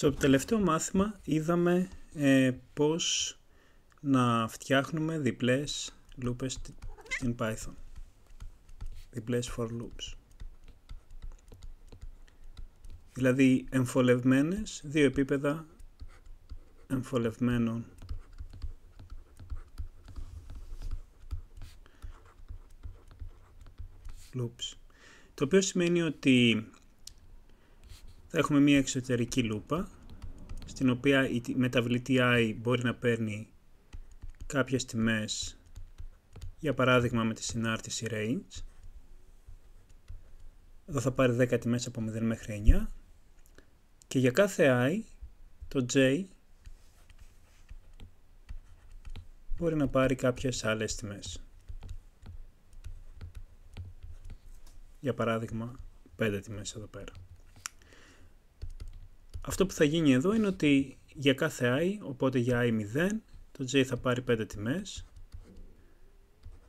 Στο τελευταίο μάθημα είδαμε ε, πώς να φτιάχνουμε διπλές λούπες στην Python. Διπλές for loops. Δηλαδή εμφολευμένες, δύο επίπεδα εμφολευμένων loops. Το οποίο σημαίνει ότι θα έχουμε μία εξωτερική λούπα στην οποία η μεταβλητή i μπορεί να παίρνει κάποιες τιμές για παράδειγμα με τη συνάρτηση range. Εδώ θα πάρει 10 τιμές από 0 μέχρι 9 και για κάθε i το j μπορεί να πάρει κάποιες άλλες τιμές. Για παράδειγμα 5 τιμές εδώ πέρα αυτό που θα γίνει εδώ είναι ότι για κάθε i, οπότε για i 0, το j θα πάρει 5 τιμές.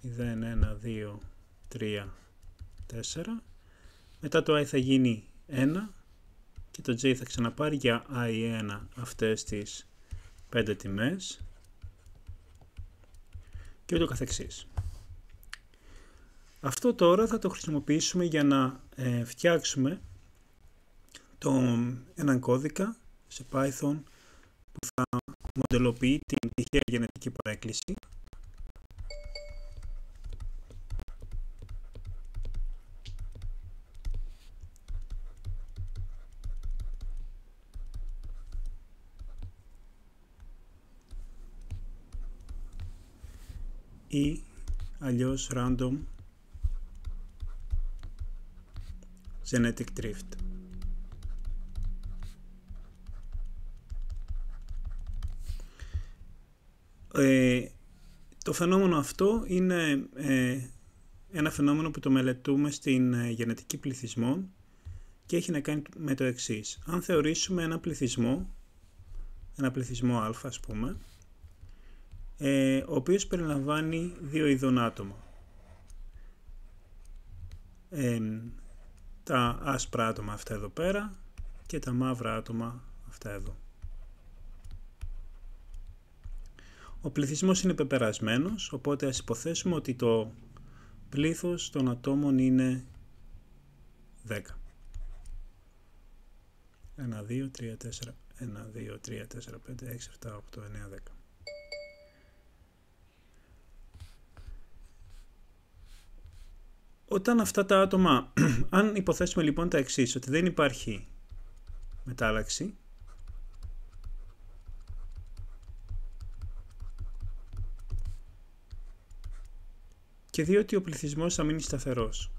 0, 1, 2, 3, 4. Μετά το i θα γίνει 1 και το j θα ξαναπάρει για i1 αυτές τις 5 τιμές και ούτω καθεξής. Αυτό τώρα θα το χρησιμοποιήσουμε για να ε, φτιάξουμε το, έναν κώδικα σε Python που θα μοντελοποιεί την τυχαία γενετική παρέκκληση ή αλλιώς random genetic drift. Ε, το φαινόμενο αυτό είναι ε, ένα φαινόμενο που το μελετούμε στην ε, γενετική πληθυσμών και έχει να κάνει με το εξής. Αν θεωρήσουμε ένα πληθυσμό, ένα πληθυσμό α ας πούμε, ε, ο οποίος περιλαμβάνει δύο ειδών άτομα. τα άσπρα άτομα αυτά εδώ πέρα και τα μαύρα άτομα αυτά εδώ. Ο πληθυσμός είναι πεπερασμένος, οπότε ας υποθέσουμε ότι το πλήθος των ατόμων είναι 10. 1, 2, 3, 4, 1, 2, 3, 4, 5, 6, 7, 8, 9, 10. Όταν αυτά τα άτομα, αν υποθέσουμε λοιπόν τα εξής, ότι δεν υπάρχει μετάλλαξη, και διότι ο πληθυσμός θα μείνει σταθερός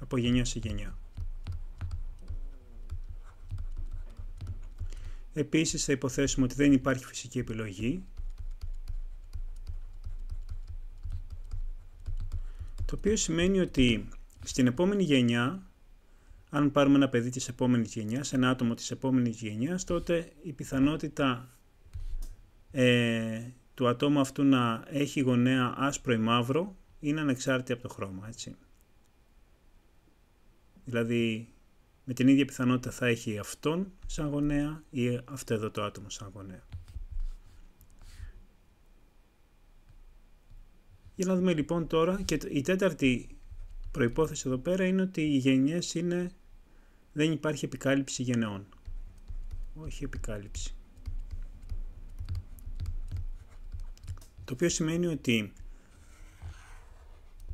από γενιά σε γενιά. Επίσης θα υποθέσουμε ότι δεν υπάρχει φυσική επιλογή το οποίο σημαίνει ότι στην επόμενη γενιά αν πάρουμε ένα παιδί της επόμενης γενιάς, ένα άτομο της επόμενης γενιάς, τότε η πιθανότητα ε, του ατόμου αυτού να έχει γονέα άσπρο ή μαύρο είναι ανεξάρτητη από το χρώμα, έτσι. Δηλαδή, με την ίδια πιθανότητα θα έχει αυτόν σαν γονέα ή αυτό εδώ το άτομο σαν γονέα. Για να δούμε λοιπόν τώρα και η τέταρτη προϋπόθεση εδώ πέρα είναι ότι οι γενιές είναι, δεν υπάρχει επικάλυψη γενεών. Όχι επικάλυψη. Το οποίο σημαίνει ότι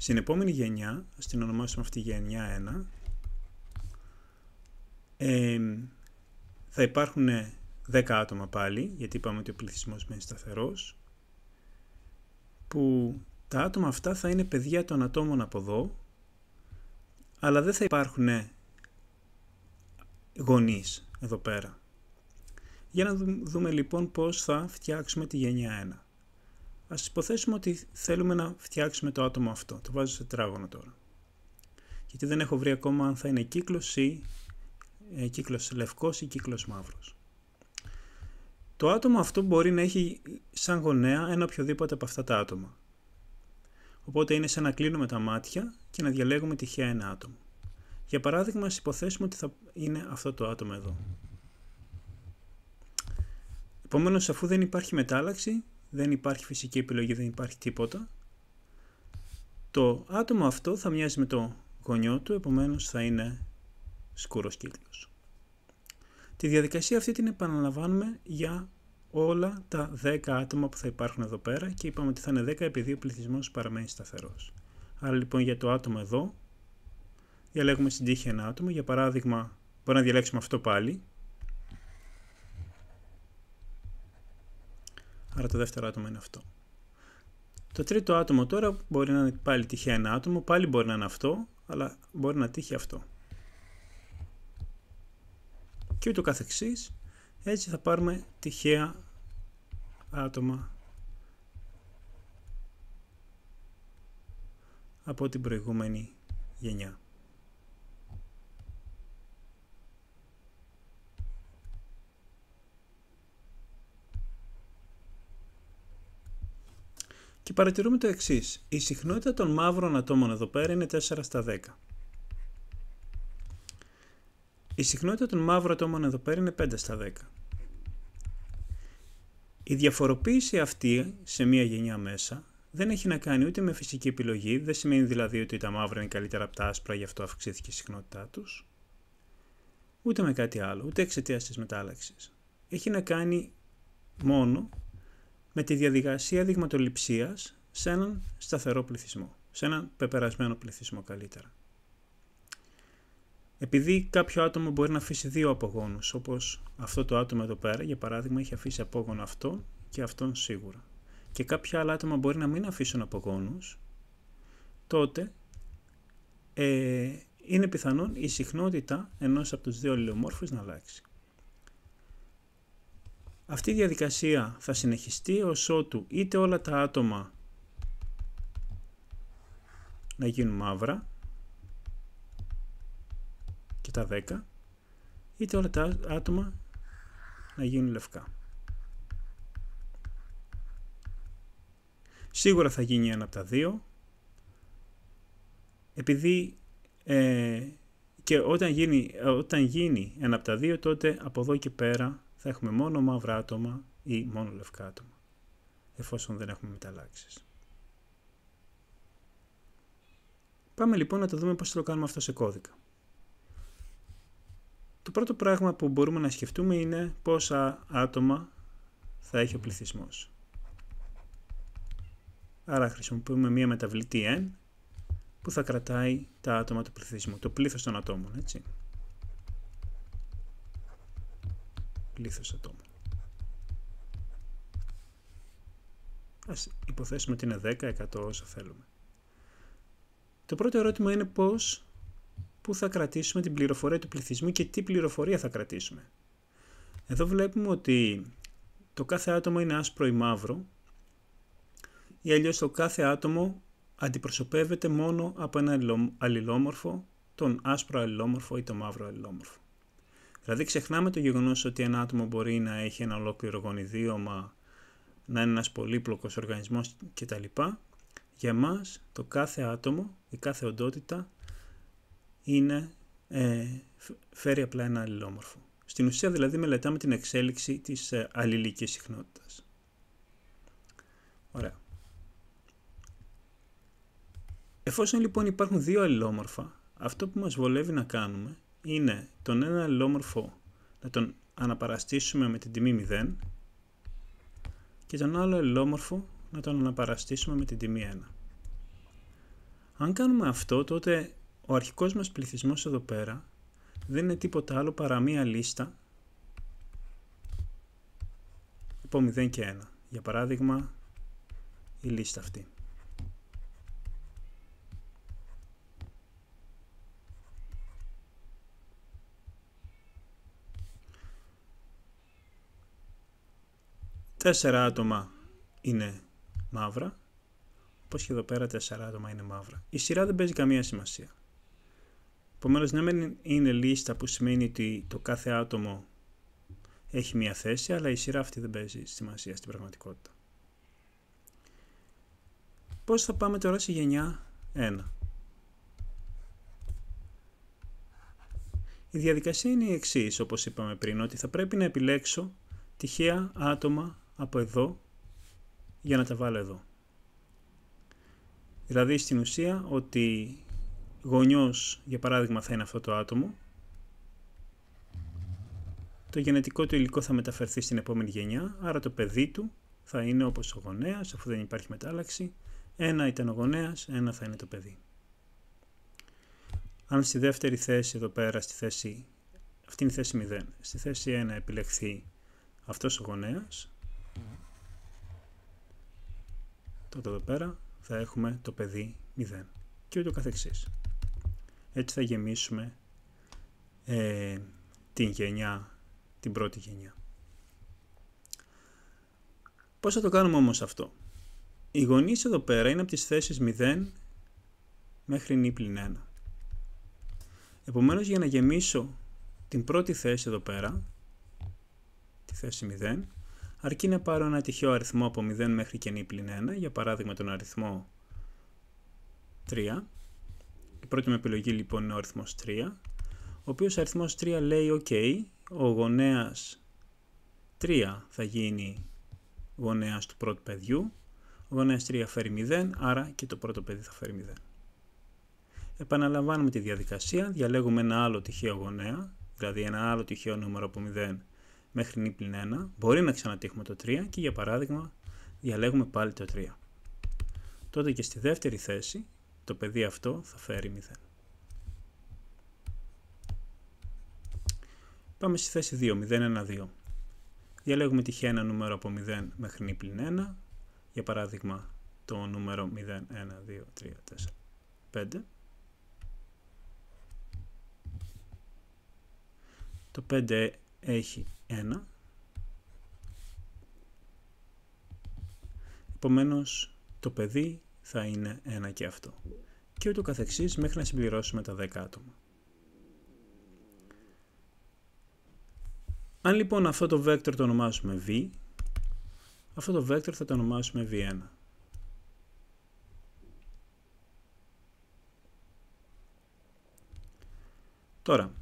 στην επόμενη γενιά, ας την ονομάσουμε αυτή γενιά 1, θα υπάρχουν 10 άτομα πάλι, γιατί είπαμε ότι ο πληθυσμός μένει σταθερός, που τα άτομα αυτά θα είναι παιδιά των ατόμων από εδώ, αλλά δεν θα υπάρχουν γονείς εδώ πέρα. Για να δούμε λοιπόν πώς θα φτιάξουμε τη γενιά 1. Ας υποθέσουμε ότι θέλουμε να φτιάξουμε το άτομο αυτό. Το βάζω σε τετράγωνο τώρα. Γιατί δεν έχω βρει ακόμα αν θα είναι κύκλος ή ε, κύκλος λευκός ή κύκλος μαύρος. Το άτομο αυτό μπορεί να έχει σαν γονέα ένα οποιοδήποτε από αυτά τα άτομα. Οπότε είναι σαν να κλείνουμε τα μάτια και να διαλέγουμε τυχαία ένα άτομο. Για παράδειγμα, ας υποθέσουμε ότι θα είναι αυτό το άτομο εδώ. Επομένως, αφού δεν υπάρχει μετάλλαξη, δεν υπάρχει φυσική επιλογή, δεν υπάρχει τίποτα, το άτομο αυτό θα μοιάζει με το γονιό του, επομένως θα είναι σκούρος κύκλος. Τη διαδικασία αυτή την επαναλαμβάνουμε για όλα τα 10 άτομα που θα υπάρχουν εδώ πέρα και είπαμε ότι θα είναι 10 επειδή ο πληθυσμός παραμένει σταθερός. Άρα λοιπόν για το άτομο εδώ διαλέγουμε στην τύχη ένα άτομο. Για παράδειγμα μπορεί να διαλέξουμε αυτό πάλι. Άρα το δεύτερο άτομο είναι αυτό. Το τρίτο άτομο τώρα μπορεί να είναι πάλι τυχαία ένα άτομο, πάλι μπορεί να είναι αυτό, αλλά μπορεί να τύχει αυτό. Και ούτω καθεξής, έτσι θα πάρουμε τυχαία άτομα από την προηγούμενη γενιά. Και παρατηρούμε το εξής. Η συχνότητα των μαύρων ατόμων εδώ πέρα είναι 4 στα 10. Η συχνότητα των μαύρων ατόμων εδώ πέρα είναι 5 στα 10. Η διαφοροποίηση αυτή σε μία γενιά μέσα δεν έχει να κάνει ούτε με φυσική επιλογή, δεν σημαίνει δηλαδή ότι τα μαύρα είναι καλύτερα από τα άσπρα, γι' αυτό αυξήθηκε η συχνότητά τους, ούτε με κάτι άλλο, ούτε εξαιτίας της μετάλλαξης. Έχει να κάνει μόνο με τη διαδικασία δειγματοληψίας σε έναν σταθερό πληθυσμό, σε έναν πεπερασμένο πληθυσμό καλύτερα. Επειδή κάποιο άτομο μπορεί να αφήσει δύο απογόνους, όπως αυτό το άτομο εδώ πέρα, για παράδειγμα, έχει αφήσει απόγονο αυτό και αυτόν σίγουρα, και κάποια άλλα άτομα μπορεί να μην αφήσουν απογόνους, τότε ε, είναι πιθανόν η συχνότητα ενός από τους δύο αλληλομόρφους να αλλάξει. Αυτή η διαδικασία θα συνεχιστεί ως ότου είτε όλα τα άτομα να γίνουν μαύρα και τα 10 είτε όλα τα άτομα να γίνουν λευκά. Σίγουρα θα γίνει ένα από τα δύο επειδή ε, και όταν γίνει, όταν γίνει ένα από τα δύο τότε από εδώ και πέρα θα έχουμε μόνο μαύρα άτομα ή μόνο λευκά άτομα, εφόσον δεν έχουμε μεταλλάξεις. Πάμε λοιπόν να το δούμε πώς θα το κάνουμε αυτό σε κώδικα. Το πρώτο πράγμα που μπορούμε να σκεφτούμε είναι πόσα άτομα θα έχει ο πληθυσμός. Άρα χρησιμοποιούμε μία μεταβλητή n που θα κρατάει τα άτομα του πληθυσμού, το πλήθος των ατόμων, έτσι. Πλήθος ατόμων. Ας υποθέσουμε ότι είναι 10, 100 όσο θέλουμε. Το πρώτο ερώτημα είναι πώς, πού θα κρατήσουμε την πληροφορία του πληθυσμού και τι πληροφορία θα κρατήσουμε. Εδώ βλέπουμε ότι το κάθε άτομο είναι άσπρο ή μαύρο ή αλλιώς το κάθε άτομο αντιπροσωπεύεται μόνο από ένα αλληλόμορφο, τον άσπρο αλληλόμορφο ή το μαύρο αλληλόμορφο. Δηλαδή ξεχνάμε το γεγονός ότι ένα άτομο μπορεί να έχει ένα ολόκληρο γονιδίωμα, να είναι ένας πολύπλοκος οργανισμός κτλ. Για μας το κάθε άτομο, η κάθε οντότητα είναι, ε, φέρει απλά ένα αλληλόμορφο. Στην ουσία δηλαδή μελετάμε την εξέλιξη της ε, αλληλικής συχνότητας. Ωραία. Εφόσον λοιπόν υπάρχουν δύο αλληλόμορφα, αυτό που μας βολεύει να κάνουμε είναι τον ένα αλληλόμορφο να τον αναπαραστήσουμε με την τιμή 0 και τον άλλο αλληλόμορφο να τον αναπαραστήσουμε με την τιμή 1. Αν κάνουμε αυτό, τότε ο αρχικός μας πληθυσμός εδώ πέρα δεν είναι τίποτα άλλο παρά μία λίστα από 0 και 1. Για παράδειγμα, η λίστα αυτή. Τέσσερα άτομα είναι μαύρα, όπως και εδώ πέρα τέσσερα άτομα είναι μαύρα. Η σειρά δεν παίζει καμία σημασία. Επομένως, ναι, είναι λίστα που σημαίνει ότι το κάθε άτομο έχει μία θέση, αλλά η σειρά αυτή δεν παίζει σημασία στην πραγματικότητα. Πώς θα πάμε τώρα στη γενιά 1. Η διαδικασία είναι η εξής, όπως είπαμε πριν, ότι θα πρέπει να επιλέξω τυχαία άτομα από εδώ για να τα βάλω εδώ. Δηλαδή στην ουσία ότι γονιός για παράδειγμα θα είναι αυτό το άτομο το γενετικό του υλικό θα μεταφερθεί στην επόμενη γενιά, άρα το παιδί του θα είναι όπως ο γονέας, αφού δεν υπάρχει μετάλλαξη. Ένα ήταν ο γονέας, ένα θα είναι το παιδί. Αν στη δεύτερη θέση εδώ πέρα, στη θέση, αυτή είναι η θέση 0, στη θέση 1 επιλεχθεί αυτός ο γονέας, τότε εδώ πέρα θα έχουμε το παιδί 0 και ούτω καθεξής. Έτσι θα γεμίσουμε ε, την γενιά, την πρώτη γενιά. Πώς θα το κάνουμε όμως αυτό; Οι γονείς εδώ πέρα είναι από τις θέσεις 0 μέχρι νη πλην 1. Επομένως για να γεμίσω την πρώτη θέση εδώ πέρα, τη θέση 0, αρκεί να πάρω ένα τυχαίο αριθμό από 0 μέχρι και νη πλην 1, για παράδειγμα τον αριθμό 3. Η πρώτη μου επιλογή λοιπόν είναι ο αριθμός 3, ο οποίος αριθμός 3 λέει ok, ο γονέας 3 θα γίνει γονέας του πρώτου παιδιού, ο γονέας 3 φέρει 0, άρα και το πρώτο παιδί θα φέρει 0. Επαναλαμβάνουμε τη διαδικασία, διαλέγουμε ένα άλλο τυχαίο γονέα, δηλαδή ένα άλλο τυχαίο νούμερο από 0 μέχρι νη πλην 1, μπορεί να ξανατύχουμε το 3 και για παράδειγμα διαλέγουμε πάλι το 3. Τότε και στη δεύτερη θέση το παιδί αυτό θα φέρει 0. Πάμε στη θέση 2, 0, 1, 2. Διαλέγουμε τυχαία ένα νούμερο από 0 μέχρι νη πλην 1, για παράδειγμα το νούμερο 0, 1, 2, 3, 4, 5. Το 5 έχει 1. Επομένως το παιδί θα είναι 1 και αυτό. Και ούτω καθεξής μέχρι να συμπληρώσουμε τα 10 άτομα. Αν λοιπόν αυτό το vector το ονομάσουμε v, αυτό το vector θα το ονομάσουμε v1. Τώρα,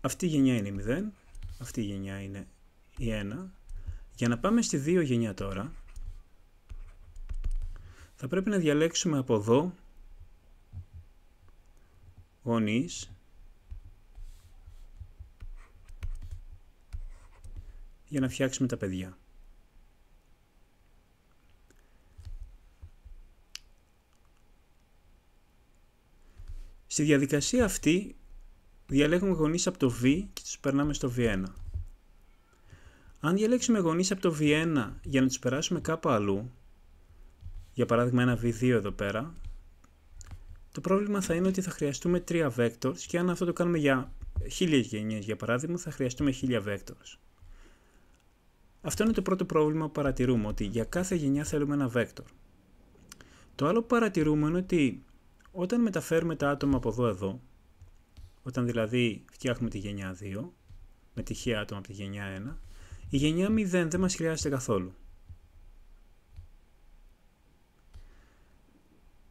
αυτή η γενιά είναι η 0, αυτή η γενιά είναι η 1. Για να πάμε στη 2 γενιά τώρα, θα πρέπει να διαλέξουμε από εδώ γονείς για να φτιάξουμε τα παιδιά. Στη διαδικασία αυτή διαλέγουμε γονείς από το V και τους περνάμε στο V1. Αν διαλέξουμε γονείς από το V1 για να τους περάσουμε κάπου αλλού, για παράδειγμα ένα V2 εδώ πέρα, το πρόβλημα θα είναι ότι θα χρειαστούμε τρία vectors και αν αυτό το κάνουμε για χίλιες γενιές για παράδειγμα θα χρειαστούμε χίλια vectors. Αυτό είναι το πρώτο πρόβλημα που παρατηρούμε, ότι για κάθε γενιά θέλουμε ένα vector. Το άλλο που παρατηρούμε είναι ότι όταν μεταφέρουμε τα άτομα από εδώ εδώ, όταν δηλαδή φτιάχνουμε τη γενιά 2, με τυχαία άτομα από τη γενιά 1, η γενιά 0 δεν μας χρειάζεται καθόλου.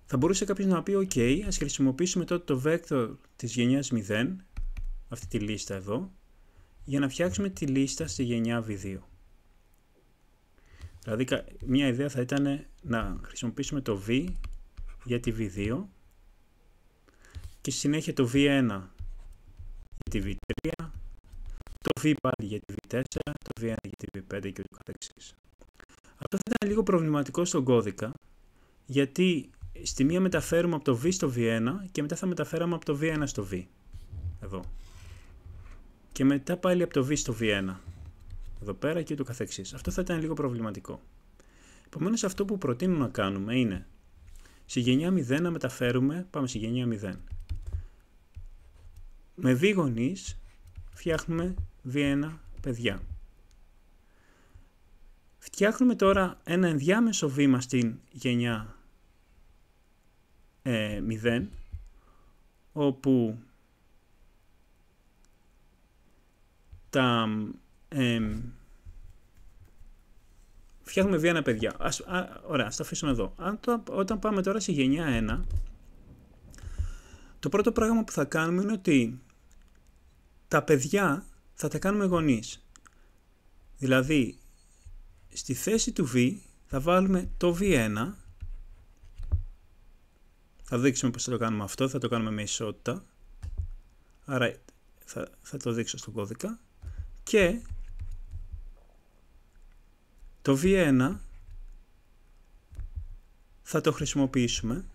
Θα μπορούσε κάποιος να πει, ok, ας χρησιμοποιήσουμε τότε το vector της γενιάς 0, αυτή τη λίστα εδώ, για να φτιάξουμε τη λίστα στη γενιά v2. Δηλαδή, μια ιδέα θα ήταν να χρησιμοποιήσουμε το v για τη v2 και στη συνέχεια το v1 για τη v3, το v πάλι για τη v4, το v1 για τη v5 και ούτω καθεξής. Αυτό θα ήταν λίγο προβληματικό στον κώδικα, γιατί στη μία μεταφέρουμε από το v στο v1 και μετά θα μεταφέραμε από το v1 στο v. Εδώ. Και μετά πάλι από το v στο v1. Εδώ πέρα και ούτω καθεξής. Αυτό θα ήταν λίγο προβληματικό. Επομένως αυτό που προτείνω να κάνουμε είναι στη γενιά 0 να μεταφέρουμε, πάμε στη γενιά 0. Με v γονείς φτιάχνουμε v1 παιδιά. Φτιάχνουμε τώρα ένα ενδιάμεσο βήμα στην γενιά 0, ε, όπου τα ε, φτιάχνουμε βία παιδιά. Ας, α, ωραία, ας το αφήσουμε εδώ. Αν το, όταν πάμε τώρα στη γενιά 1, το πρώτο πράγμα που θα κάνουμε είναι ότι τα παιδιά θα τα κάνουμε γονείς. Δηλαδή, στη θέση του V θα βάλουμε το V1. Θα δείξουμε πώς θα το κάνουμε αυτό. Θα το κάνουμε με ισότητα. Άρα θα, θα το δείξω στον κώδικα. Και το V1 θα το χρησιμοποιήσουμε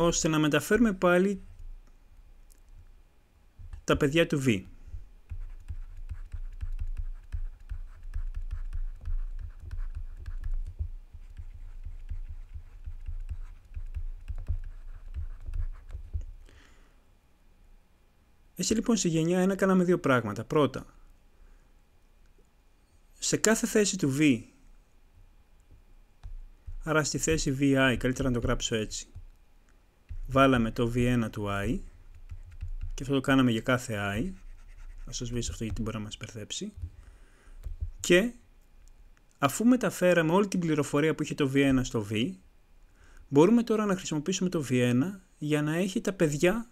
ώστε να μεταφέρουμε πάλι τα παιδιά του V. Έτσι λοιπόν στη γενιά 1 κάναμε δύο πράγματα. Πρώτα, σε κάθε θέση του V, άρα στη θέση VI, καλύτερα να το γράψω έτσι, βάλαμε το V1 του I και αυτό το κάναμε για κάθε I. Θα σας σβήσω αυτό γιατί μπορεί να μας περθέψει. Και αφού μεταφέραμε όλη την πληροφορία που είχε το V1 στο V, μπορούμε τώρα να χρησιμοποιήσουμε το V1 για να έχει τα παιδιά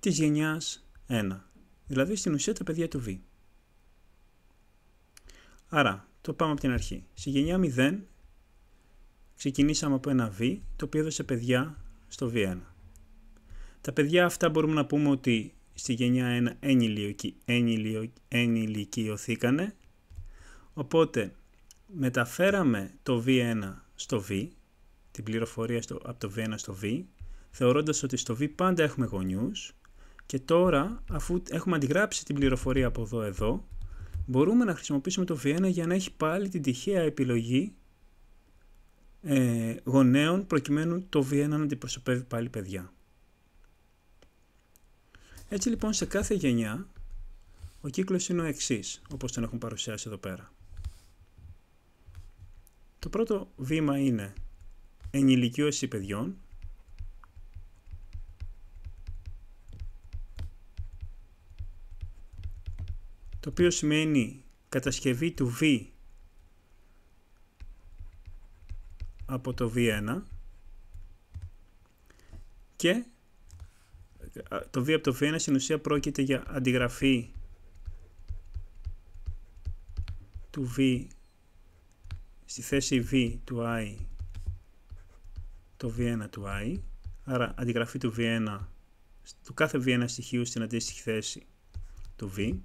της γενιάς 1. Δηλαδή στην ουσία τα παιδιά του V. Άρα, το πάμε από την αρχή. Στη γενιά 0 ξεκινήσαμε από ένα V, το οποίο έδωσε παιδιά στο V1. Τα παιδιά αυτά μπορούμε να πούμε ότι στη γενιά 1 ενηλικιωθήκανε, οπότε μεταφέραμε το V1 στο V, την πληροφορία στο, από το V1 στο V, θεωρώντας ότι στο V πάντα έχουμε γονιούς και τώρα αφού έχουμε αντιγράψει την πληροφορία από εδώ εδώ, μπορούμε να χρησιμοποιήσουμε το V1 για να έχει πάλι την τυχαία επιλογή ε, γονέων προκειμένου το V1 να αντιπροσωπεύει πάλι παιδιά. Έτσι λοιπόν σε κάθε γενιά ο κύκλος είναι ο εξής, όπως τον έχουν παρουσιάσει εδώ πέρα. Το πρώτο βήμα είναι ενηλικίωση παιδιών, το οποίο σημαίνει κατασκευή του V από το V1 και το V από το V1 στην ουσία πρόκειται για αντιγραφή του V στη θέση V του I το V1 του I άρα αντιγραφή του V1 του κάθε V1 στοιχείου στην αντίστοιχη θέση του V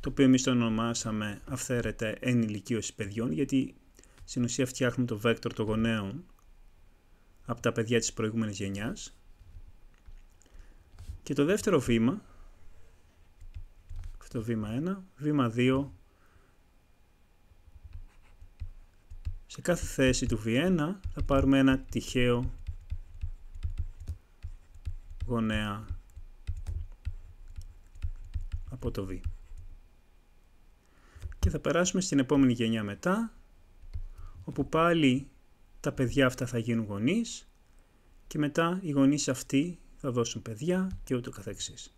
το οποίο εμείς το ονομάσαμε αυθαίρετα ενηλικίωση παιδιών γιατί στην ουσία φτιάχνουμε το βέκτορ των γονέων από τα παιδιά της προηγούμενης γενιάς. Και το δεύτερο βήμα, αυτό βήμα 1, βήμα 2, σε κάθε θέση του V1 θα πάρουμε ένα τυχαίο γονέα από το V. Και θα περάσουμε στην επόμενη γενιά μετά, όπου πάλι τα παιδιά αυτά θα γίνουν γονείς και μετά οι γονείς αυτοί θα δώσουν παιδιά και ούτω καθεξής.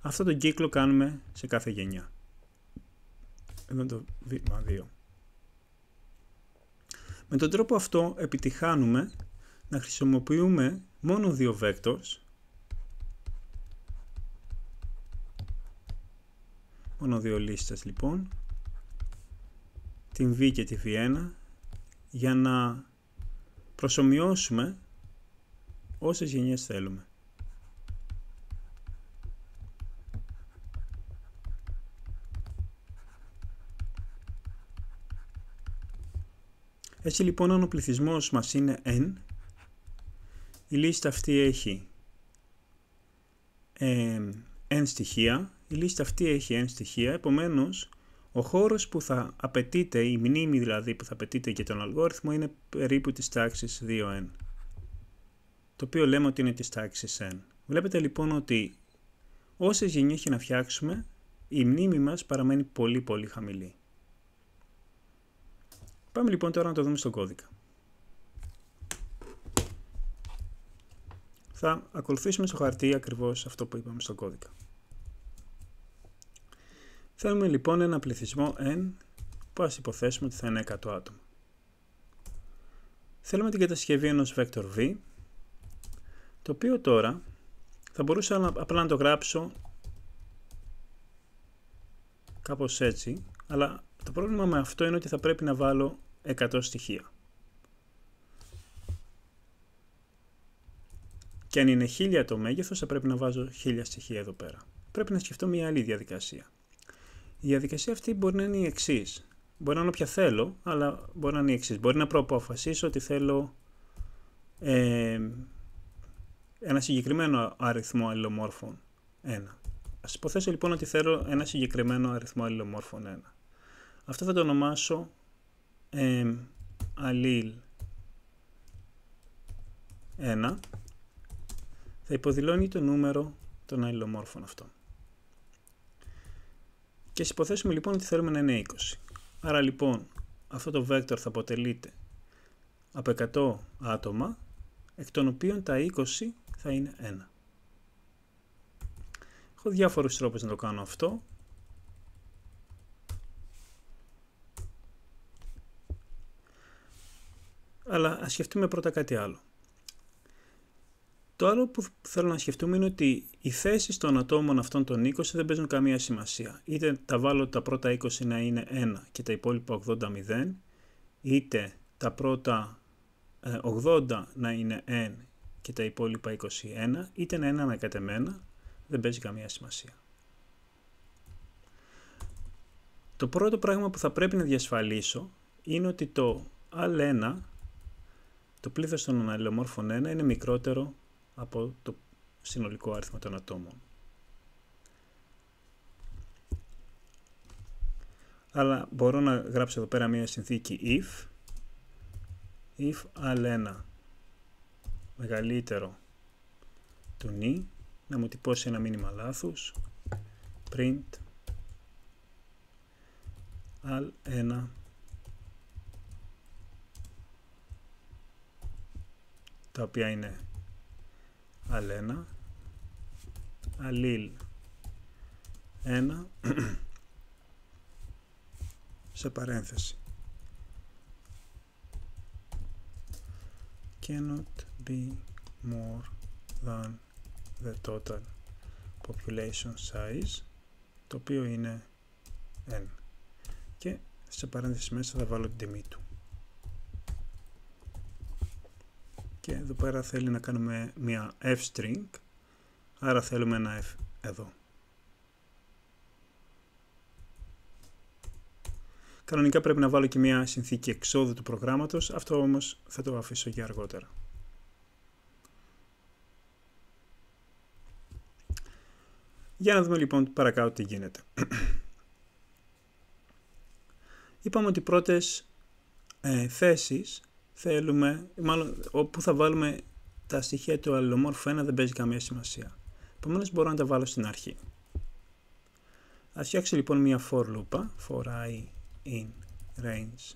Αυτό τον κύκλο κάνουμε σε κάθε γενιά. Εδώ το βήμα 2. Με τον τρόπο αυτό επιτυχάνουμε να χρησιμοποιούμε μόνο δύο vectors μόνο δύο λίστες λοιπόν την V και τη V1 για να προσωμιώσουμε όσες γενιές θέλουμε. Έτσι λοιπόν αν ο πληθυσμός μας είναι n, η λίστα αυτή έχει ε, n στοιχεία, η λίστα αυτή έχει n στοιχεία, επομένως ο χώρος που θα απαιτείται, η μνήμη δηλαδή που θα απαιτείται για τον αλγόριθμο είναι περίπου της τάξης 2n. Το οποίο λέμε ότι είναι της τάξης n. Βλέπετε λοιπόν ότι όσες γενιές έχει να φτιάξουμε, η μνήμη μας παραμένει πολύ πολύ χαμηλή. Πάμε λοιπόν τώρα να το δούμε στον κώδικα. Θα ακολουθήσουμε στο χαρτί ακριβώς αυτό που είπαμε στον κώδικα. Θέλουμε λοιπόν ένα πληθυσμό n που ας υποθέσουμε ότι θα είναι 100 άτομα. Θέλουμε την κατασκευή ενός vector v, το οποίο τώρα θα μπορούσα απλά να το γράψω κάπως έτσι, αλλά το πρόβλημα με αυτό είναι ότι θα πρέπει να βάλω 100 στοιχεία. Και αν είναι 1000 το μέγεθος θα πρέπει να βάζω 1000 στοιχεία εδώ πέρα. Πρέπει να σκεφτώ μια άλλη διαδικασία. Η διαδικασία αυτή μπορεί να είναι η εξής. Μπορεί να είναι όποια θέλω, αλλά μπορεί να είναι η εξής. Μπορεί να προαποφασίσω ότι θέλω ε, ένα συγκεκριμένο αριθμό αλληλομόρφων 1. Ας υποθέσω λοιπόν ότι θέλω ένα συγκεκριμένο αριθμό αλληλομόρφων 1. Αυτό θα το ονομάσω ε, αλλήλ 1. Θα υποδηλώνει το νούμερο των αλληλομόρφων αυτών. Και ας υποθέσουμε λοιπόν ότι θέλουμε να είναι 20. Άρα λοιπόν αυτό το vector θα αποτελείται από 100 άτομα, εκ των οποίων τα 20 θα είναι 1. Έχω διάφορους τρόπους να το κάνω αυτό. Αλλά ας σκεφτούμε πρώτα κάτι άλλο. Το άλλο που θέλω να σκεφτούμε είναι ότι οι θέσεις των ατόμων αυτών των 20 δεν παίζουν καμία σημασία. Είτε τα βάλω τα πρώτα 20 να είναι 1 και τα υπόλοιπα 80 0, είτε τα πρώτα 80 ε, να είναι 1 και τα υπόλοιπα 21, είτε να είναι ανακατεμένα, δεν παίζει καμία σημασία. Το πρώτο πράγμα που θα πρέπει να διασφαλίσω είναι ότι το α1, το πλήθος των αλληλομόρφων 1, είναι μικρότερο από το συνολικό αριθμό των ατόμων. Αλλά μπορώ να γράψω εδώ πέρα μια συνθήκη if. If α1 μεγαλύτερο του νη να μου τυπώσει ένα μήνυμα λάθους. Print. Al1 τα οποία είναι αλένα, αλλήλ 1 σε παρένθεση. Cannot be more than the total population size το οποίο είναι 1 και σε παρένθεση μέσα θα βάλω την τιμή του και εδώ πέρα θέλει να κάνουμε μια f-string άρα θέλουμε ένα f εδώ Κανονικά πρέπει να βάλω και μια συνθήκη εξόδου του προγράμματος, αυτό όμως θα το αφήσω για αργότερα. Για να δούμε λοιπόν παρακάτω τι γίνεται. Είπαμε ότι οι πρώτες ε, θέσεις θέλουμε, μάλλον όπου θα βάλουμε τα στοιχεία του αλληλομόρφου 1 δεν παίζει καμία σημασία. Επομένως μπορώ να τα βάλω στην αρχή. Ας φτιάξω λοιπόν μια for loop, for i in range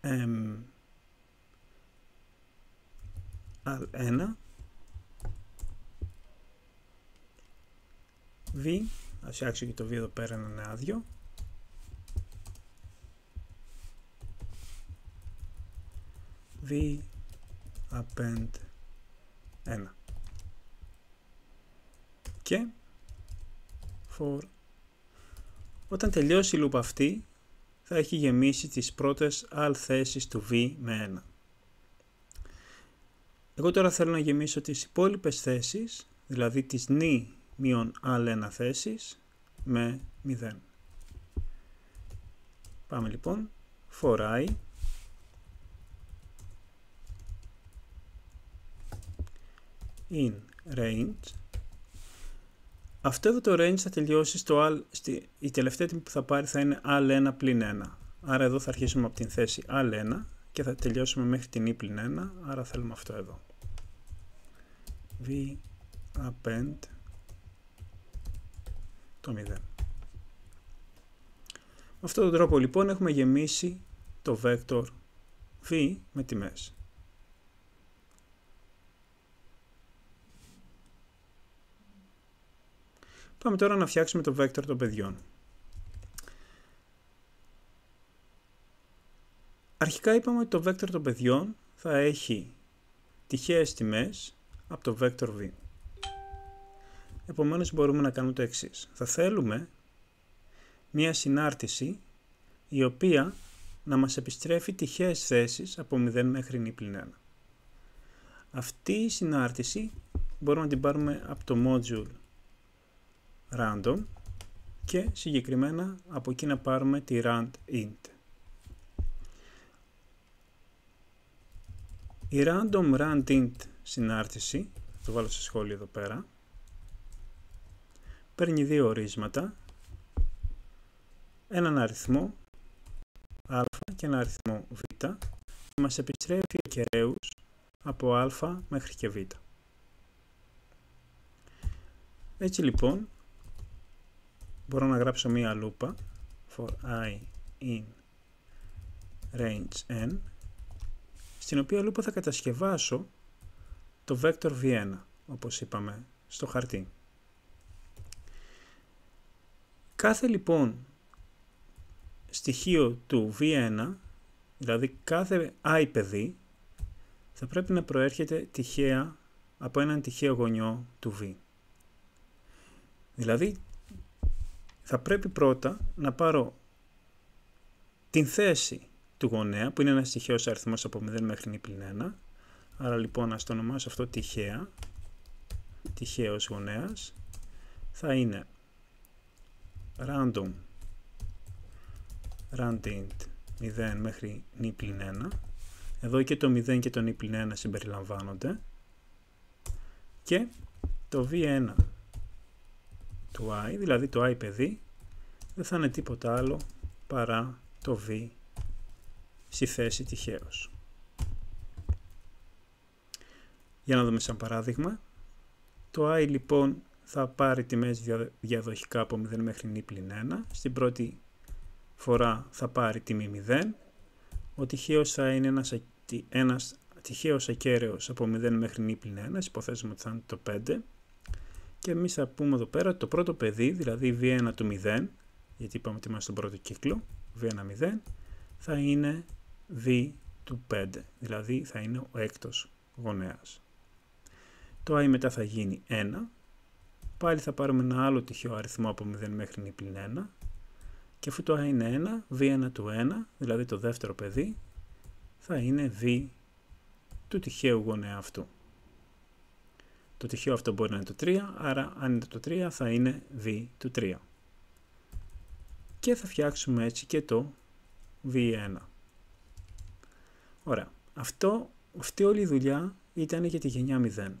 m al1 v, ας φτιάξω και το v εδώ πέρα να είναι άδειο v append 1 και for όταν τελειώσει η loop αυτή θα έχει γεμίσει τις πρώτες al θέσεις του v με 1 εγώ τώρα θέλω να γεμίσω τις υπόλοιπες θέσεις δηλαδή τις νη μείον al1 θέσεις με 0 πάμε λοιπόν. For i in range. Αυτό εδώ το range θα τελειώσει στο al, στη, η τελευταία τιμή που θα πάρει θα είναι al1 πλην 1. Άρα εδώ θα αρχίσουμε από την θέση al1 και θα τελειώσουμε μέχρι την i πλην 1, άρα θέλουμε αυτό εδώ. v append το 0. Με αυτόν τον τρόπο λοιπόν έχουμε γεμίσει το vector v με τιμές. Πάμε τώρα να φτιάξουμε το vector των παιδιών. Αρχικά είπαμε ότι το vector των παιδιών θα έχει τυχαίες τιμές από το vector v. Επομένως μπορούμε να κάνουμε το εξής. Θα θέλουμε μία συνάρτηση η οποία να μας επιστρέφει τυχαίες θέσεις από 0 μέχρι νη πλην 1. Αυτή η συνάρτηση μπορούμε να την πάρουμε από το module random και συγκεκριμένα από εκεί να πάρουμε τη rand int. Η random rand int συνάρτηση, θα το βάλω σε σχόλιο εδώ πέρα, παίρνει δύο ορίσματα, έναν αριθμό α και ένα αριθμό β και μας επιστρέφει ακεραίους από α μέχρι και β. Έτσι λοιπόν, μπορώ να γράψω μία λούπα for i in range n στην οποία λούπα θα κατασκευάσω το vector v1 όπως είπαμε στο χαρτί. Κάθε λοιπόν στοιχείο του v1 δηλαδή κάθε i παιδί θα πρέπει να προέρχεται τυχαία από έναν τυχαίο γονιό του v. Δηλαδή θα πρέπει πρώτα να πάρω την θέση του γονέα, που είναι ένας τυχαίος αριθμός από 0 μέχρι νη 1. Άρα λοιπόν ας το ονομάσω αυτό τυχαία, τυχαίος γονέας, θα είναι random randint 0 μέχρι νη 1. Εδώ και το 0 και το νη 1 συμπεριλαμβάνονται. Και το v1 του i, δηλαδή το i παιδί, δεν θα είναι τίποτα άλλο παρά το v στη θέση τυχαίως. Για να δούμε σαν παράδειγμα. Το i λοιπόν θα πάρει τιμές διαδοχικά από 0 μέχρι νη 1. Στην πρώτη φορά θα πάρει τιμή 0. Ο τυχαίος θα είναι ένας, ένας τυχαίος ακέραιος από 0 μέχρι νη 1. Υποθέσουμε ότι θα είναι το 5. Και εμείς θα πούμε εδώ πέρα το πρώτο παιδί, δηλαδή v1 του 0, γιατί είπαμε ότι είμαστε στον πρώτο κύκλο, v1 0, θα είναι v του 5, δηλαδή θα είναι ο έκτος γονέας. Το i μετά θα γίνει 1, πάλι θα πάρουμε ένα άλλο τυχαίο αριθμό από 0 μέχρι νη 1 και αφού το i είναι 1, v1 του 1, δηλαδή το δεύτερο παιδί, θα είναι v του τυχαίου γονέα αυτού. Το τυχαίο αυτό μπορεί να είναι το 3, άρα αν είναι το 3 θα είναι v του 3. Και θα φτιάξουμε έτσι και το v1. Ωραία. Αυτό, αυτή όλη η δουλειά ήταν για τη γενιά 0.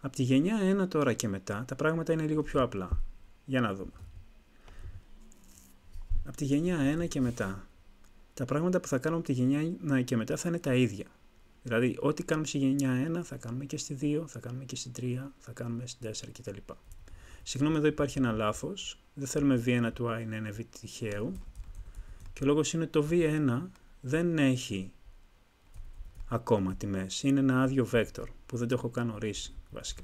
Από τη γενιά 1 τώρα και μετά τα πράγματα είναι λίγο πιο απλά. Για να δούμε. Από τη γενιά 1 και μετά τα πράγματα που θα κάνουμε από τη γενιά 1 και μετά θα είναι τα ίδια. Δηλαδή, ό,τι κάνουμε στη γενιά 1 θα κάνουμε και στη 2, θα κάνουμε και στη 3, θα κάνουμε στη 4 κτλ. Συγγνώμη, εδώ υπάρχει ένα λάθος. Δεν θέλουμε v1 του i να είναι v τυχαίου. Και ο λόγος είναι το v1 δεν έχει ακόμα τιμές. Είναι ένα άδειο βέκτορ που δεν το έχω καν ορίσει βασικά.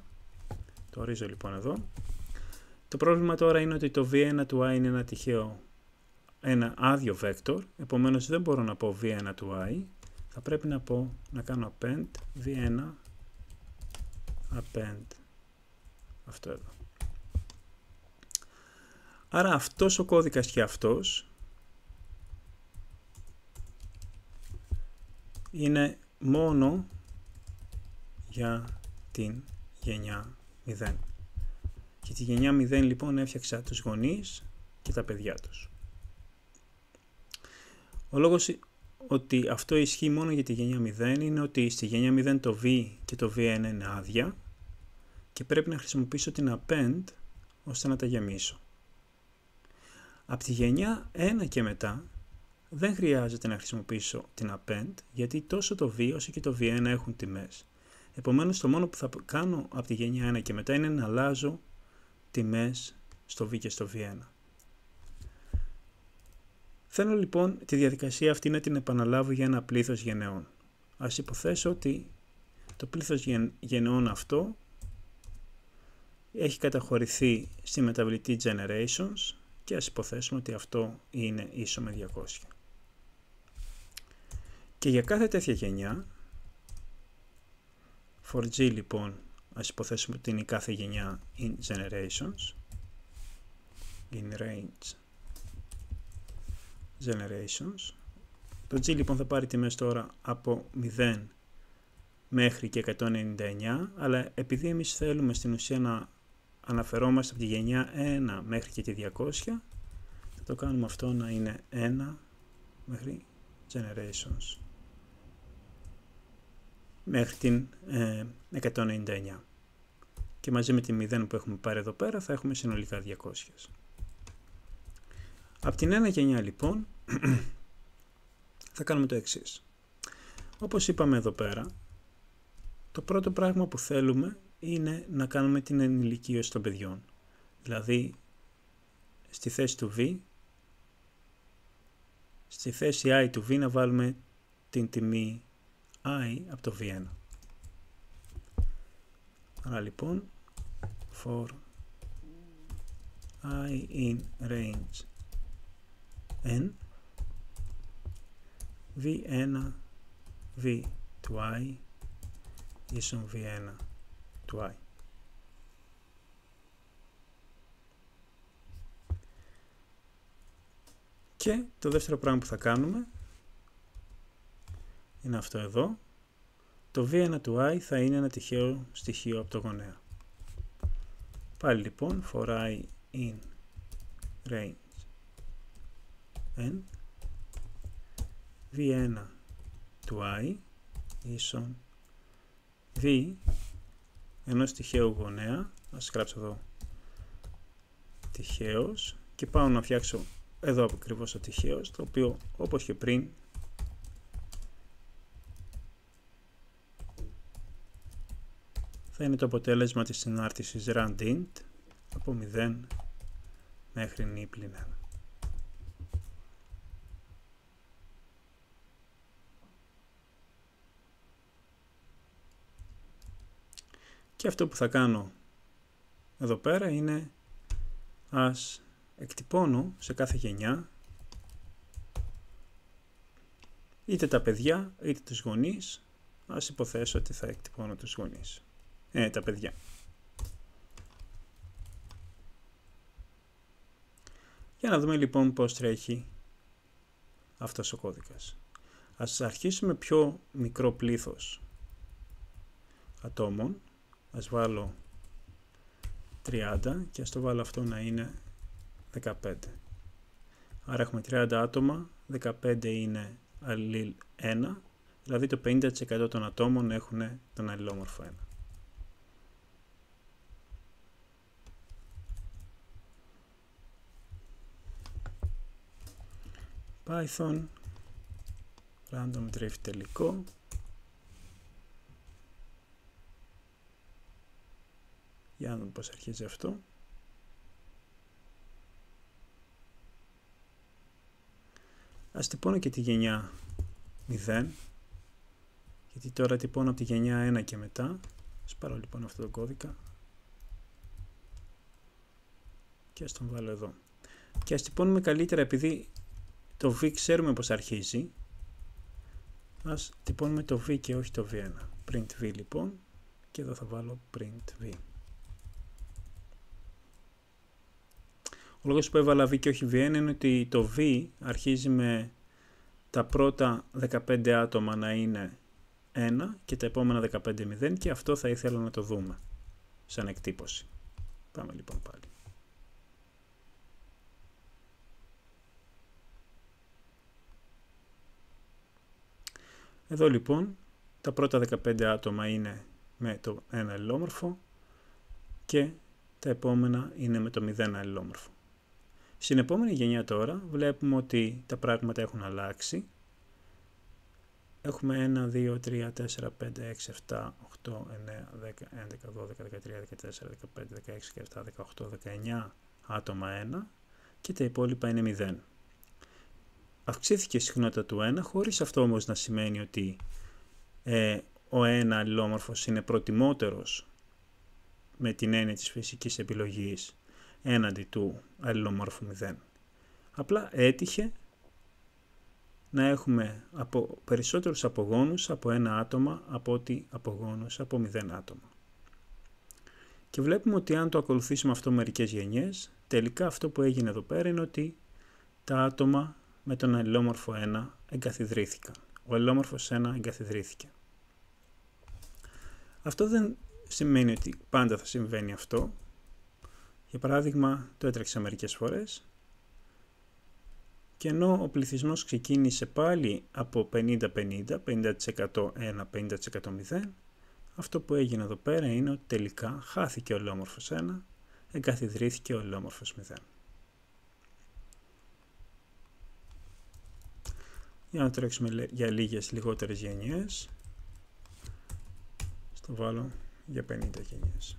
Το ορίζω λοιπόν εδώ. Το πρόβλημα τώρα είναι ότι το v1 του i είναι ένα τυχαίο, ένα άδειο βέκτορ, επομένως δεν μπορώ να πω v1 του i, θα πρέπει να πω να κάνω append v1 append αυτό εδώ. Άρα αυτός ο κώδικας και αυτός είναι μόνο για την γενιά 0. Και τη γενιά 0 λοιπόν έφτιαξα τους γονείς και τα παιδιά τους. Ο λόγος ότι αυτό ισχύει μόνο για τη γενιά 0 είναι ότι στη γενιά 0 το v και το v1 είναι άδεια και πρέπει να χρησιμοποιήσω την append ώστε να τα γεμίσω. Από τη γενιά 1 και μετά δεν χρειάζεται να χρησιμοποιήσω την append γιατί τόσο το v όσο και το v1 έχουν τιμές. Επομένως το μόνο που θα κάνω από τη γενιά 1 και μετά είναι να αλλάζω τιμές στο v και στο v1. Θέλω λοιπόν τη διαδικασία αυτή να την επαναλάβω για ένα πλήθος γενεών. Ας υποθέσω ότι το πλήθος γενεών αυτό έχει καταχωρηθεί στη μεταβλητή generations και ας υποθέσουμε ότι αυτό είναι ίσο με 200. Και για κάθε τέτοια γενιά, for g λοιπόν, ας υποθέσουμε ότι είναι η κάθε γενιά in generations, in range generations. Το g λοιπόν θα πάρει τιμές τώρα από 0 μέχρι και 199, αλλά επειδή εμείς θέλουμε στην ουσία να αναφερόμαστε από τη γενιά 1 μέχρι και τη 200, θα το κάνουμε αυτό να είναι 1 μέχρι generations μέχρι την ε, 199 και μαζί με τη 0 που έχουμε πάρει εδώ πέρα θα έχουμε συνολικά 200. Από την 1 γενιά λοιπόν θα κάνουμε το εξής. Όπως είπαμε εδώ πέρα, το πρώτο πράγμα που θέλουμε είναι να κάνουμε την ενηλικίωση των παιδιών. Δηλαδή, στη θέση του V, στη θέση I του V να βάλουμε την τιμή I από το V1. Άρα λοιπόν, for I in range n, V1, V του I ίσον V1 του I. Και το δεύτερο πράγμα που θα κάνουμε είναι αυτό εδώ. Το V1 του I θα είναι ένα τυχαίο στοιχείο από το γονέα. Πάλι λοιπόν, for I in range n V1 του I ίσον V ενός τυχαίου γονέα, ας γράψω εδώ. Τυχαίος. Και πάω να φτιάξω εδώ ακριβώς το τυχαίος, το οποίο όπως και πριν θα είναι το αποτέλεσμα της συνάρτησης randint από 0 μέχρι νη πλην 1. Και αυτό που θα κάνω εδώ πέρα είναι ας εκτυπώνω σε κάθε γενιά είτε τα παιδιά είτε τους γονείς ας υποθέσω ότι θα εκτυπώνω τους γονείς. Ε, τα παιδιά. Για να δούμε λοιπόν πως τρέχει αυτός ο κώδικας. Ας αρχίσουμε πιο μικρό πλήθος ατόμων ας βάλω 30 και ας το βάλω αυτό να είναι 15. Άρα έχουμε 30 άτομα, 15 είναι αλληλ 1, δηλαδή το 50% των ατόμων έχουν τον αλληλόμορφο 1. Python random drift τελικό Για να δούμε πώς αρχίζει αυτό. Ας τυπώνω και τη γενιά 0, γιατί τώρα τυπώνω από τη γενιά 1 και μετά. Ας πάρω λοιπόν αυτό το κώδικα και ας τον βάλω εδώ. Και ας τυπώνουμε καλύτερα επειδή το V ξέρουμε πως αρχίζει. Ας τυπώνουμε το V και όχι το V1. Print V λοιπόν και εδώ θα βάλω print V. Ο λόγος που έβαλα V και όχι VN είναι ότι το V αρχίζει με τα πρώτα 15 άτομα να είναι 1 και τα επόμενα 15 0 και αυτό θα ήθελα να το δούμε σαν εκτύπωση. Πάμε λοιπόν πάλι. Εδώ λοιπόν τα πρώτα 15 άτομα είναι με το 1 αλληλόμορφο και τα επόμενα είναι με το 0 αλληλόμορφο. Στην επόμενη γενιά τώρα βλέπουμε ότι τα πράγματα έχουν αλλάξει. Έχουμε 1, 2, 3, 4, 5, 6, 7, 8, 9, 10, 11, 12, 13, 14, 15, 16, 17, 18, 19 άτομα 1 και τα υπόλοιπα είναι 0. Αυξήθηκε η συχνότητα του 1 χωρίς αυτό όμως να σημαίνει ότι ε, ο 1 αλληλόμορφος είναι προτιμότερος με την έννοια της φυσικής επιλογής έναντι του αλληλομόρφου 0. Απλά έτυχε να έχουμε από περισσότερους απογόνους από ένα άτομα από ότι απογόνους από μηδέν άτομα. Και βλέπουμε ότι αν το ακολουθήσουμε αυτό μερικές γενιές, τελικά αυτό που έγινε εδώ πέρα είναι ότι τα άτομα με τον αλληλόμορφο 1 εγκαθιδρύθηκαν. Ο αλληλόμορφος 1 εγκαθιδρύθηκε. Αυτό δεν σημαίνει ότι πάντα θα συμβαίνει αυτό. Για παράδειγμα, το έτρεξα μερικές φορές και ενώ ο πληθυσμός ξεκίνησε πάλι από 50-50, 50%, 1, 50% 0, αυτό που έγινε εδώ πέρα είναι ότι τελικά χάθηκε ο ολόμορφος 1, εγκαθιδρύθηκε ο ολόμορφος 0. Για να τρέξουμε για λίγες λιγότερες γενιές. Στο βάλω για 50 γενιές.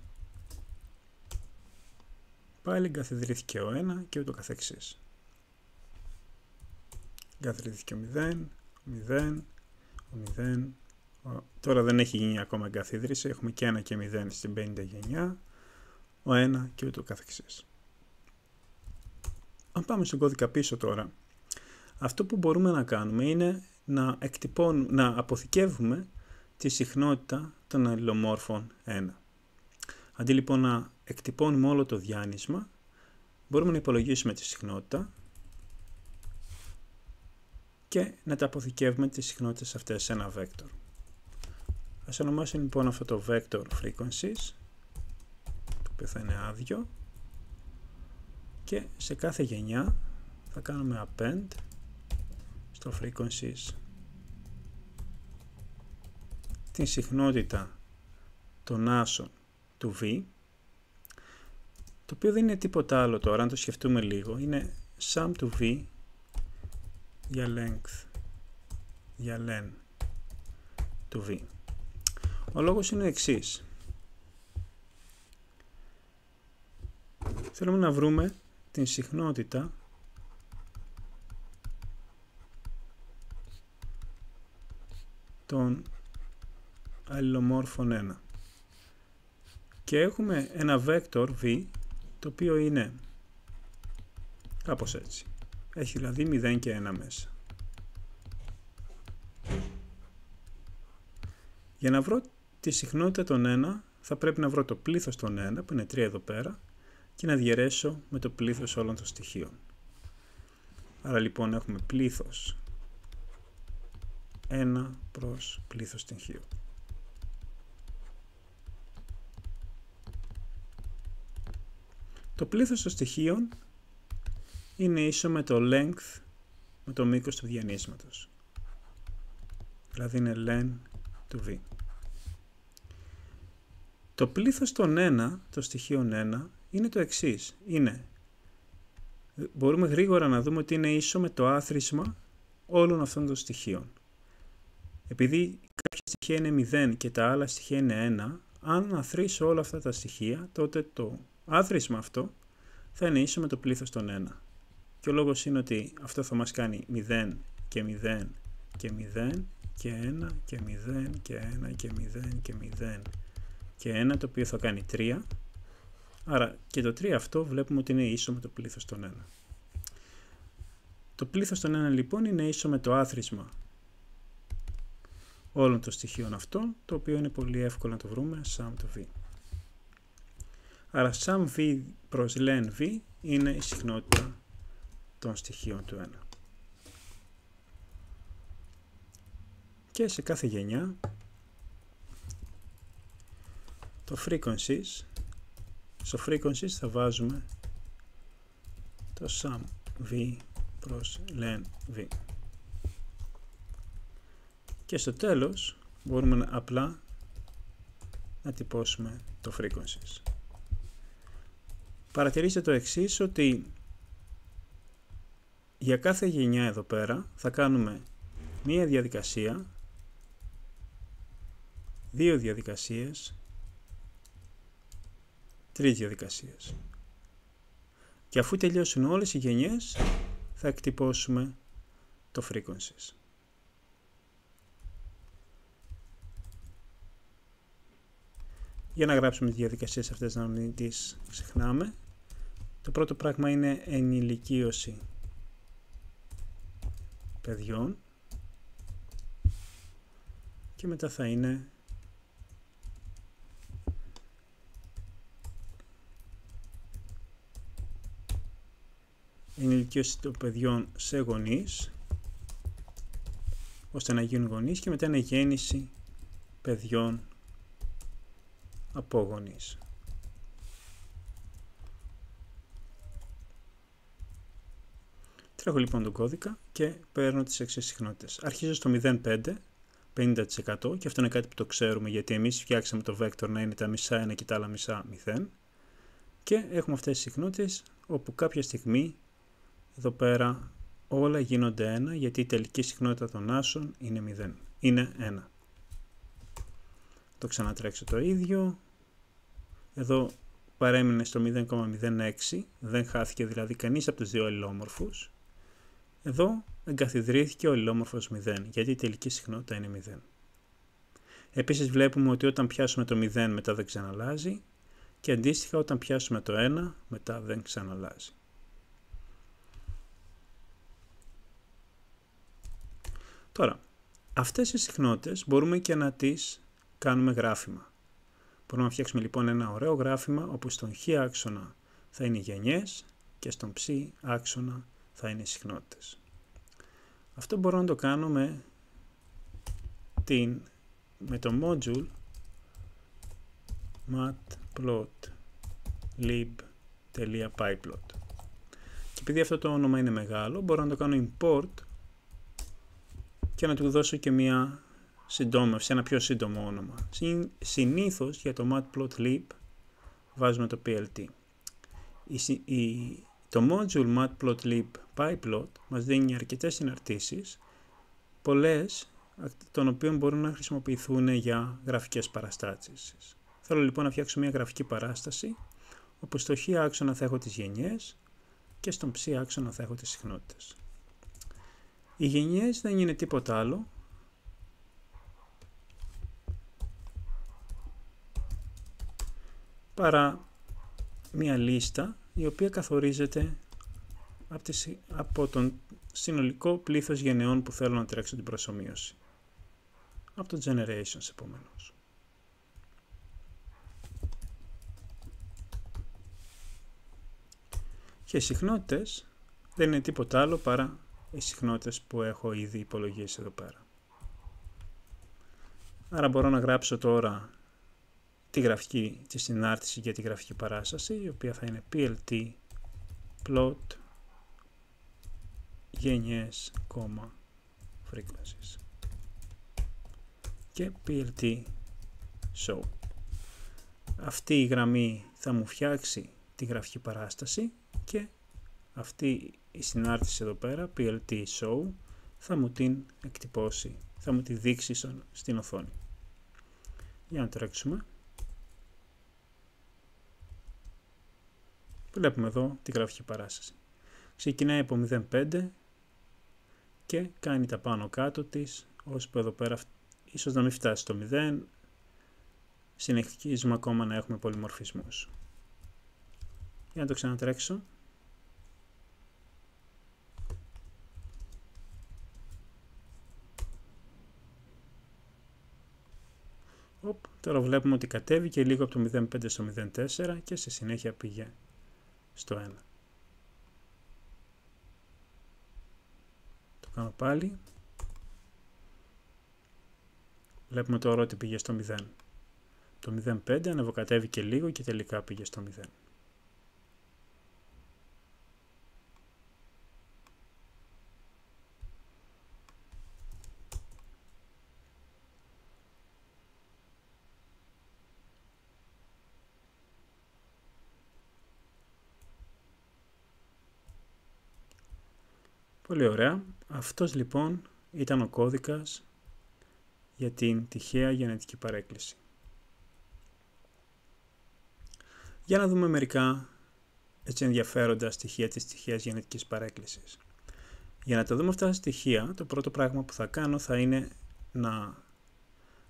Πάλι εγκαθιδρύθηκε ο 1 και ούτω καθεξής. Εγκαθιδρύθηκε ο 0, ο 0, ο 0, Τώρα δεν έχει γίνει ακόμα εγκαθίδρυση, έχουμε και 1 και 0 στην 50 γενιά, ο 1 και ούτω καθεξής. Αν πάμε στον κώδικα πίσω τώρα, αυτό που μπορούμε να κάνουμε είναι να, να αποθηκεύουμε τη συχνότητα των αλληλομόρφων 1. Αντί λοιπόν να εκτυπώνουμε όλο το διάνυσμα, μπορούμε να υπολογίσουμε τη συχνότητα και να τα αποθηκεύουμε τις συχνότητες αυτές σε ένα vector. Ας ονομάσουμε λοιπόν αυτό το vector frequencies, το οποίο θα είναι άδειο, και σε κάθε γενιά θα κάνουμε append στο frequencies την συχνότητα των άσων του V, το οποίο δεν είναι τίποτα άλλο τώρα, αν το σκεφτούμε λίγο, είναι sum του V για length, για len του V. Ο λόγος είναι εξής. Θέλουμε να βρούμε την συχνότητα των αλληλομόρφων 1. Και έχουμε ένα vector v το οποίο είναι κάπως έτσι. Έχει δηλαδή 0 και 1 μέσα. Για να βρω τη συχνότητα των 1 θα πρέπει να βρω το πλήθος των 1 που είναι 3 εδώ πέρα και να διαιρέσω με το πλήθος όλων των στοιχείων. Άρα λοιπόν έχουμε πλήθος 1 προς πλήθος στοιχείου. Το πλήθος των στοιχείων είναι ίσο με το length, με το μήκος του διανύσματος. Δηλαδή είναι len του v. Το πλήθος των 1, το στοιχείο 1, είναι το εξής. Είναι, μπορούμε γρήγορα να δούμε ότι είναι ίσο με το άθροισμα όλων αυτών των στοιχείων. Επειδή κάποια στοιχεία είναι 0 και τα άλλα στοιχεία είναι 1, αν αθροίσω όλα αυτά τα στοιχεία, τότε το άθροισμα αυτό θα είναι ίσο με το πλήθος των 1. Και ο λόγος είναι ότι αυτό θα μας κάνει 0 και 0 και 0 και 1 και 0 και 1 και 0 και 0 και 1 το οποίο θα κάνει 3. Άρα και το 3 αυτό βλέπουμε ότι είναι ίσο με το πλήθος των 1. Το πλήθος των 1 λοιπόν είναι ίσο με το άθροισμα όλων των στοιχείων αυτών, το οποίο είναι πολύ εύκολο να το βρούμε sum το v. Άρα sum v προς len v είναι η συχνότητα των στοιχείων του 1. Και σε κάθε γενιά το frequencies, στο frequencies θα βάζουμε το sum v προς len v. Και στο τέλος μπορούμε απλά να τυπώσουμε το frequencies. Παρατηρήστε το εξής ότι για κάθε γενιά εδώ πέρα θα κάνουμε μία διαδικασία, δύο διαδικασίες τρεις διαδικασίες. Και αφού τελειώσουν όλες οι γενιές, θα εκτυπώσουμε το frequencies. Για να γράψουμε τις διαδικασίες αυτές να μην τις ξεχνάμε. Το πρώτο πράγμα είναι ενηλικίωση παιδιών, και μετά θα είναι ενηλικίωση των παιδιών σε γονείς ώστε να γίνουν γονείς και μετά είναι γέννηση παιδιών από γονείς. Τρέχω λοιπόν τον κώδικα και παίρνω τις εξής συχνότητες. Αρχίζω στο 0,5, 50% και αυτό είναι κάτι που το ξέρουμε γιατί εμείς φτιάξαμε το vector να είναι τα μισά 1 και τα άλλα μισά 0 και έχουμε αυτές τις συχνότητες όπου κάποια στιγμή εδώ πέρα όλα γίνονται 1 γιατί η τελική συχνότητα των άσων είναι 0, είναι 1. Το ξανατρέξω το ίδιο. Εδώ παρέμεινε στο 0,06, δεν χάθηκε δηλαδή κανείς από τους δύο αλληλόμορφους. Εδώ εγκαθιδρύθηκε ο αλληλόμορφος 0, γιατί η τελική συχνότητα είναι 0. Επίσης βλέπουμε ότι όταν πιάσουμε το 0 μετά δεν ξαναλάζει και αντίστοιχα όταν πιάσουμε το 1 μετά δεν ξαναλάζει. Τώρα, αυτές οι συχνότητες μπορούμε και να τις κάνουμε γράφημα. Μπορούμε να φτιάξουμε λοιπόν ένα ωραίο γράφημα όπου στον χ άξονα θα είναι οι γενιές και στον ψ άξονα θα είναι οι συχνότητες. Αυτό μπορώ να το κάνω με, την, με το module matplotlib.pyplot και επειδή αυτό το όνομα είναι μεγάλο μπορώ να το κάνω import και να του δώσω και μια συντόμευση, ένα πιο σύντομο όνομα. Συνήθως για το matplotlib βάζουμε το plt. Η, το module matplotlib pyplot μας δίνει αρκετές συναρτήσεις, πολλές των οποίων μπορούν να χρησιμοποιηθούν για γραφικές παραστάσεις. Θέλω λοιπόν να φτιάξω μια γραφική παράσταση, όπου στο χ άξονα θα έχω τις γενιές και στον ψ άξονα θα έχω τις συχνότητες. Οι γενιές δεν είναι τίποτα άλλο παρά μια λίστα η οποία καθορίζεται από τον συνολικό πλήθος γενεών που θέλω να τρέξω την προσωμείωση. Από το generations επομένως. Και οι συχνότητες δεν είναι τίποτα άλλο παρά οι συχνότητες που έχω ήδη υπολογίσει εδώ πέρα. Άρα μπορώ να γράψω τώρα τη γραφική, τη συνάρτηση για τη γραφική παράσταση, η οποία θα είναι plt plot γενιές, κόμμα, frequencies και plt show. Αυτή η γραμμή θα μου φτιάξει τη γραφική παράσταση και αυτή η συνάρτηση εδώ πέρα, plt show, θα μου την εκτυπώσει, θα μου τη δείξει στην οθόνη. Για να τρέξουμε. Βλέπουμε εδώ τη γραφική παράσταση. Ξεκινάει από 0,5 και κάνει τα πάνω κάτω της, ώσπου εδώ πέρα ίσως να μην φτάσει στο 0, συνεχίζουμε ακόμα να έχουμε πολυμορφισμούς. Για να το ξανατρέξω. τώρα βλέπουμε ότι κατέβηκε λίγο από το 0,5 στο 0,4 και στη συνέχεια πήγε στο 1. Το κάνω πάλι. Βλέπουμε τώρα ότι πήγε στο 0. Το 0,5 ανεβοκατέβηκε λίγο και τελικά πήγε στο 0. Πολύ ωραία. Αυτός λοιπόν ήταν ο κώδικας για την τυχαία γενετική παρέκκληση. Για να δούμε μερικά έτσι ενδιαφέροντα στοιχεία της τυχαίας γενετικής παρέκκλησης. Για να τα δούμε αυτά τα στοιχεία, το πρώτο πράγμα που θα κάνω θα είναι να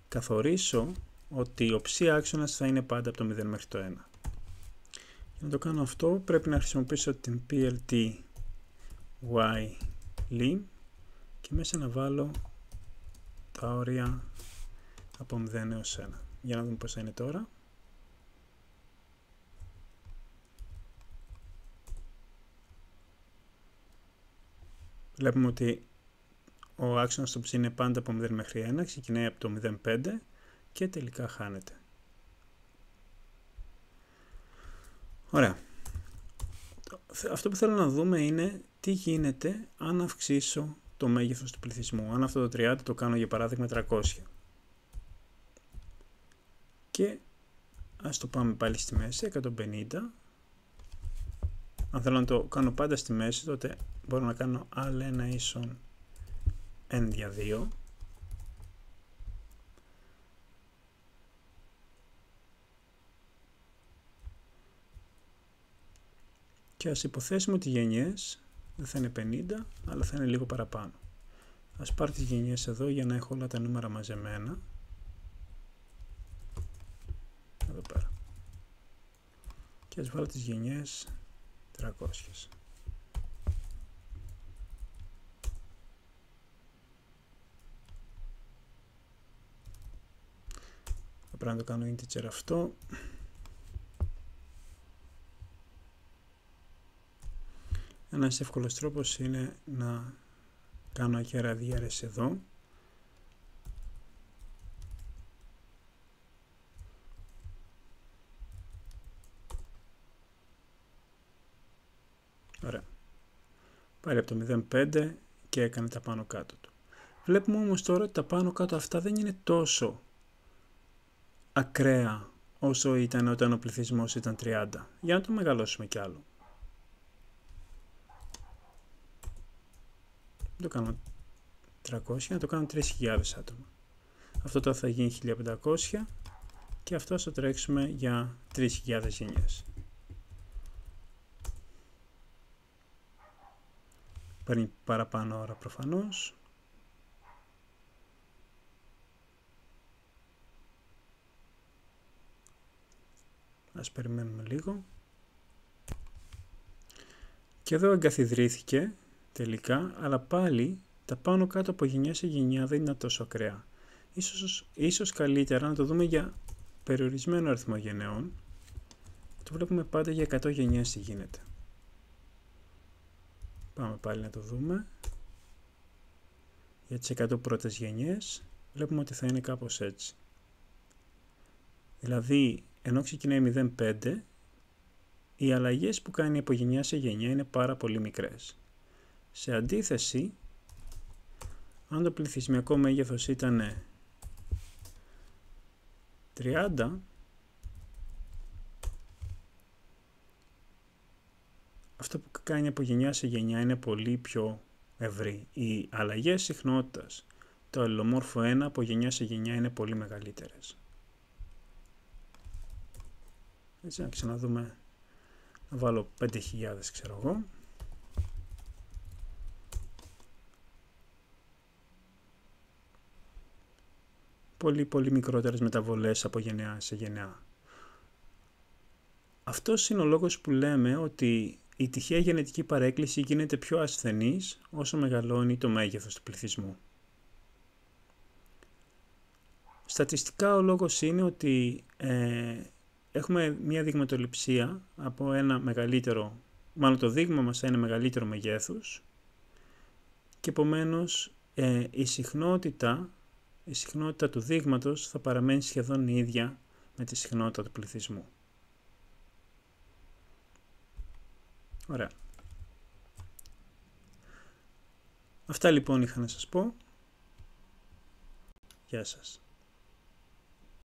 καθορίσω ότι ο ψ άξονας θα είναι πάντα από το 0 μέχρι το 1. Για να το κάνω αυτό πρέπει να χρησιμοποιήσω την PLT y lim και μέσα να βάλω τα όρια από 0 έως 1. Για να δούμε πώς θα είναι τώρα. Βλέπουμε ότι ο άξονας του είναι πάντα από 0 μέχρι 1, ξεκινάει από το 0,5 και τελικά χάνεται. Ωραία. Αυτό που θέλω να δούμε είναι τι γίνεται αν αυξήσω το μέγεθος του πληθυσμού. Αν αυτό το 30 το κάνω για παράδειγμα 300. Και ας το πάμε πάλι στη μέση, 150. Αν θέλω να το κάνω πάντα στη μέση, τότε μπορώ να κάνω άλλο ένα ίσον n δια 2. Και ας υποθέσουμε ότι οι γενιές δεν θα είναι 50, αλλά θα είναι λίγο παραπάνω. Ας πάρω τις γενιές εδώ για να έχω όλα τα νούμερα μαζεμένα. Εδώ πέρα. Και ας βάλω τις γενιές 300. Θα πρέπει να το κάνω integer αυτό. Ένας εύκολος τρόπος είναι να κάνω ακέρα διάρρεση εδώ. Ωραία. Πάρει από το 0,5 και έκανε τα πάνω κάτω του. Βλέπουμε όμως τώρα ότι τα πάνω κάτω αυτά δεν είναι τόσο ακραία όσο ήταν όταν ο πληθυσμός ήταν 30. Για να το μεγαλώσουμε κι άλλο. Το κάνω 300, να το κάνω 3.000 άτομα. Αυτό τώρα θα γίνει 1500 και αυτό θα τρέξουμε για 3.000 γενιές. Παίρνει παραπάνω ώρα προφανώς. Ας περιμένουμε λίγο. Και εδώ εγκαθιδρύθηκε τελικά, αλλά πάλι τα πάνω κάτω από γενιά σε γενιά δεν είναι τόσο ακραία. Ίσως, ίσως καλύτερα να το δούμε για περιορισμένο αριθμό γενναιών. Το βλέπουμε πάντα για 100 γενιές τι γίνεται. Πάμε πάλι να το δούμε. Για τις 100 πρώτες γενιές βλέπουμε ότι θα είναι κάπως έτσι. Δηλαδή, ενώ ξεκινάει 0,5, οι αλλαγές που κάνει από γενιά σε γενιά είναι πάρα πολύ μικρές. Σε αντίθεση, αν το πληθυσμιακό μέγεθος ήταν 30, αυτό που κάνει από γενιά σε γενιά είναι πολύ πιο ευρύ. Οι αλλαγές συχνότητας, το αλληλομόρφο 1 από γενιά σε γενιά είναι πολύ μεγαλύτερες. Έτσι, να ξαναδούμε, να βάλω 5.000 ξέρω εγώ. Πολύ πολύ μικρότερες μεταβολές από γενεά σε γενεά. Αυτός είναι ο λόγος που λέμε ότι η τυχαία γενετική παρέκκληση γίνεται πιο ασθενής όσο μεγαλώνει το μέγεθος του πληθυσμού. Στατιστικά ο λόγος είναι ότι ε, έχουμε μια δειγματοληψία από ένα μεγαλύτερο, μάλλον το δείγμα μας είναι μεγαλύτερο μεγέθους και επομένως ε, η συχνότητα η συχνότητα του δείγματος θα παραμένει σχεδόν η ίδια με τη συχνότητα του πληθυσμού. Ωραία. Αυτά λοιπόν είχα να σας πω. Γεια σας.